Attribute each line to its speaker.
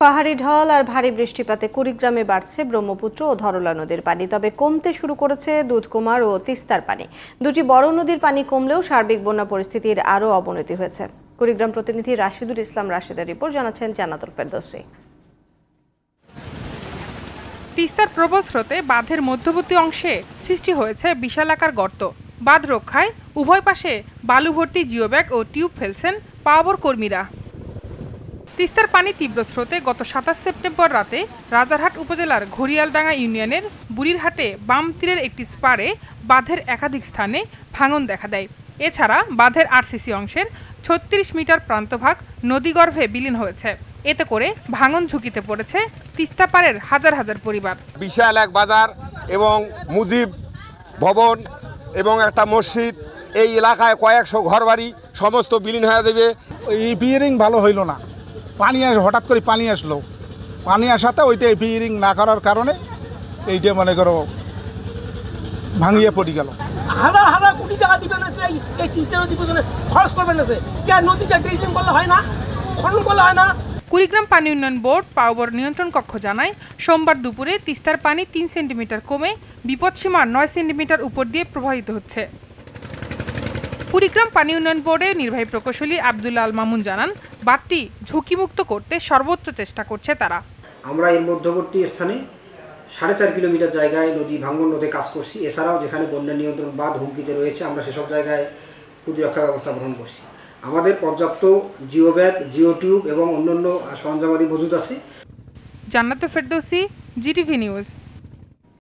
Speaker 1: পাহাড়ি ঢল আর ভারী বৃষ্টিপাতে কুড়িগ্রামে বাড়ছে ব্রহ্মপুত্র ও ধরলা নদীর পানি। তবে কমতে শুরু করেছে দুধকুমার ও তিস্তার পানি। দুটি বড় নদীর পানি কমলেও সার্বিক বন্যা পরিস্থিতির আরও অবনতি হয়েছে। কুড়িগ্রাম প্রতিনিধি রাশিদুল ইসলাম রাশিদের রিপোর্ট জানাচ্ছেন জান্নাতুল ফেরদৌসি।
Speaker 2: তিস্তার প্রবল স্রোতে বাঁধের মধ্যবর্তী অংশে সৃষ্টি হয়েছে বিশালাকার গর্ত। বাঁধ রক্ষায় উভয় পাশে বালু ভর্তি ও টিউব ফেলছেন পাওয়াবর কর্মীরা। তিস্তার পানি তীব্র স্রোতে গত সাতাশ সেপ্টেম্বর রাতে রাজারহাট উপজেলার ঘড়িয়ালডাঙ্গা ইউনিয়নের বুড়িরহাটে বাম তীরের একটি স্পারে বাঁধের একাধিক স্থানে ভাঙন দেখা দেয়। এছাড়া বাঁধের আরসিসি অংশের ছত্রিশ মিটার প্রান্তভাগ নদীগর্ভে বিলীন হয়েছে। এতে করে ভাঙন ঝুঁকিতে পড়েছে তিস্তা পাড়ের হাজার হাজার পরিবার।
Speaker 3: বিশাল এক বাজার এবং মুজিব ভবন এবং একটা মসজিদ। এই এলাকায় কয়েকশো ঘরবাড়ি সমস্ত বিলীন হয়ে যাবে।
Speaker 4: এই পিয়ারিং ভালো হইল না। পানি আস হঠাৎ করে পানি আসলো। পানি আসাতে ওইটা পিয়ারিং না করার কারণে এইটা মনে করো ভাঙিয়ে পড়ে গেল।
Speaker 5: হাজার হাজার কোটি টাকা দিবেন এই এই তিস্তা নদী পিছনে খরচ করবেন আছে কে নদীতে ড্রেজিং করলে হয় না? খনন করলে হয় না?
Speaker 2: কুড়িগ্রাম পানি উন্নয়ন বোর্ড পাওবর নিয়ন্ত্রণ কক্ষ জানায় সোমবার দুপুরে তিস্তার পানি তিন সেন্টিমিটার কমে বিপদসীমার নয় সেন্টিমিটার উপর দিয়ে প্রবাহিত হচ্ছে। কুড়িগ্রাম পানি উন্নয়ন বোর্ডের নির্বাহী প্রকৌশলী আবদুল্লা আল মামুন জানান বাঁধটি ঝুঁকিমুক্ত করতে সর্বোচ্চ চেষ্টা করছে তারা।
Speaker 6: আমরা এর মধ্যবর্তী স্থানে সাড়ে চার কিলোমিটার জায়গায় নদী ভাঙ্গন রোধে কাজ করছি। এছাড়াও যেখানে বন্যা নিয়ন্ত্রণ বাঁধ হুমকিতে রয়েছে আমরা সেসব জায়গায় প্রতিরক্ষা ব্যবস্থা গ্রহণ করছি। আমাদের পর্যাপ্ত জিও ব্যাগ জিও টিউব এবং অন্যান্য সরঞ্জামাদি মজুদ আছে।
Speaker 2: জান্নাতে ফেরদৌসি জিটিভি নিউজ।